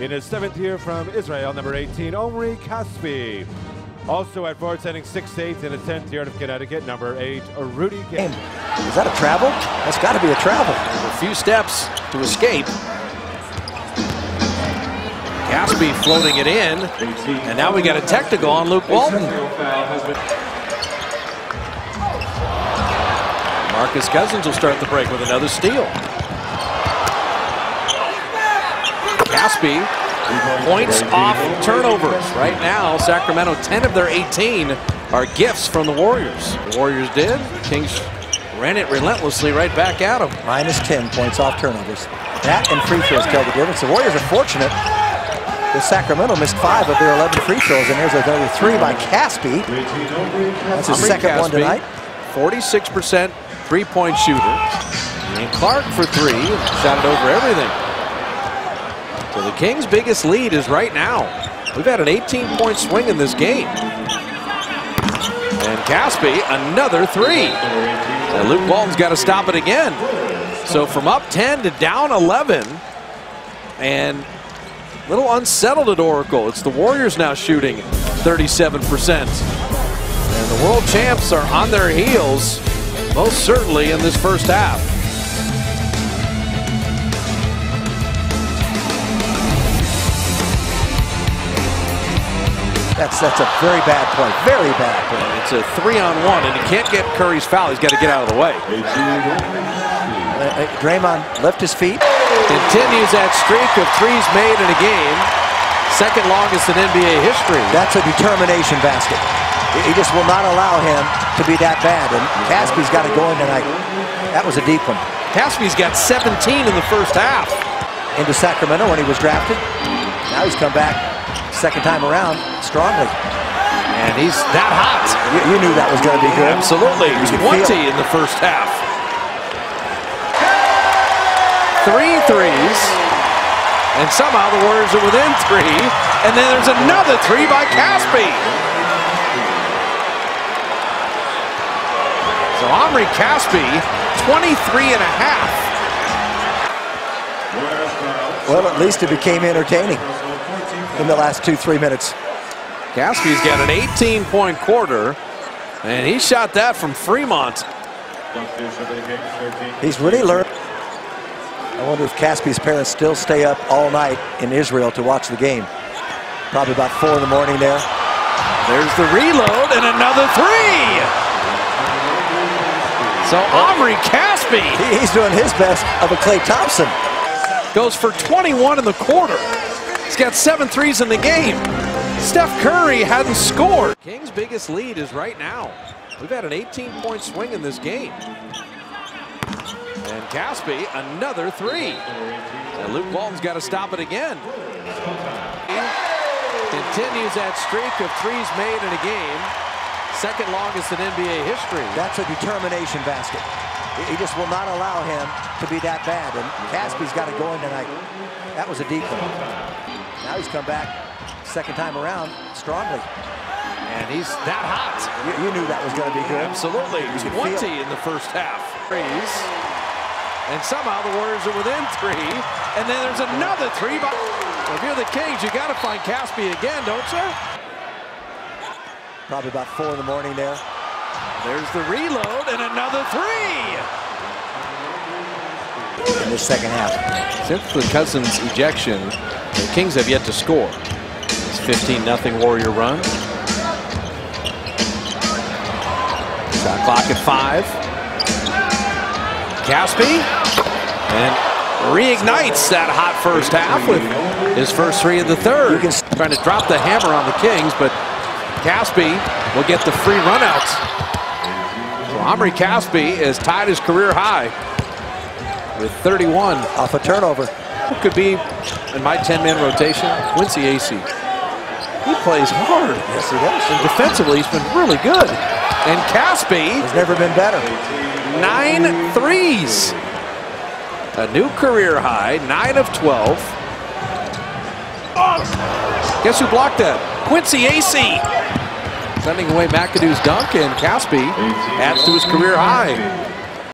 In his seventh year from Israel, number 18, Omri Casspi. Also at Ford, sending 6'8 in his 10th year out of Connecticut, number 8, Rudy Gay. Is that a travel? That's got to be a travel. A few steps to escape. Casspi floating it in. And now we got a technical on Luke Walton. Marcus Cousins will start the break with another steal. Casspi points off turnovers. Right now, Sacramento, 10 of their 18 are gifts from the Warriors. The Warriors did. Kings ran it relentlessly right back at them. Minus 10 points off turnovers. That and free throws tell the difference. The Warriors are fortunate The Sacramento missed five of their 11 free throws, and there's another three by Casspi. That's his second one tonight. 46% three-point shooter. And Clark for three, shot it over everything. So the Kings' biggest lead is right now. We've had an 18-point swing in this game. And Casspi, another three. And Luke Walton's got to stop it again. So from up 10 to down 11. And a little unsettled at Oracle. It's the Warriors now shooting 37%. And the world champs are on their heels, most certainly in this first half. That's that's a very bad point. Very bad point. It's a three on one, and he can't get Curry's foul. He's got to get out of the way. Uh, uh, Draymond left his feet. Continues that streak of threes made in a game. Second longest in NBA history. That's a determination basket. He- He just will not allow him to be that bad. And Casspi's got to go in tonight. That was a deep one. Casspi's got 17 in the first half. Into Sacramento when he was drafted. Now he's come back second time around strongly. And he's that hot. You, you knew that was going to be good. Absolutely. You could 20 feel in the first half. Three threes. And somehow the Warriors are within three. And then there's another three by Casspi. So Omri Casspi, 23 and a half. Well, at least it became entertaining in the last two, three minutes. Casspi's got an 18-point quarter. And he shot that from Fremont. He's really learned. I wonder if Casspi's parents still stay up all night in Israel to watch the game. Probably about four in the morning there. There's the reload and another three. So Omri Casspi He's doing his best of a Klay Thompson. goes for 21 in the quarter. He's got seven threes in the game. Steph Curry hadn't scored. Kings' biggest lead is right now. We've had an 18-point swing in this game. And Casspi, another three. And Luke Walton's got to stop it again. Continues that streak of threes made in a game. Second longest in NBA history. That's a determination basket. He- He just will not allow him to be that bad. And Casspi's got to go in tonight. That was a deep one. Now he's come back second time around strongly. And he's that hot. You, you knew that was going to be good. Absolutely. You could feel 20 in the first half. Threes. And somehow the Warriors are within three. And then there's another three. By, well, if you're the Kings, you got to find Casspi again, don't you? Probably about four in the morning there. There's the reload and another three. In this second half. Since the Cousins ejection, the Kings have yet to score. It's 15-0 Warrior run. Shot clock at five. Casspi and reignites that hot first half with his first three of the third. Trying to drop the hammer on the Kings, but Casspi will get the free runouts. So Omri Casspi is tied his career high with 31. Off a turnover. Who could be in my 10-man rotation? Quincy Acy. He plays hard. Yes, he does. And defensively, he's been really good. And Casspi, He's never been better. nine threes. A new career high, 9 of 12. Guess who blocked that? Quincy Acy. Sending away McAdoo's dunk, and Casspi adds to his career high.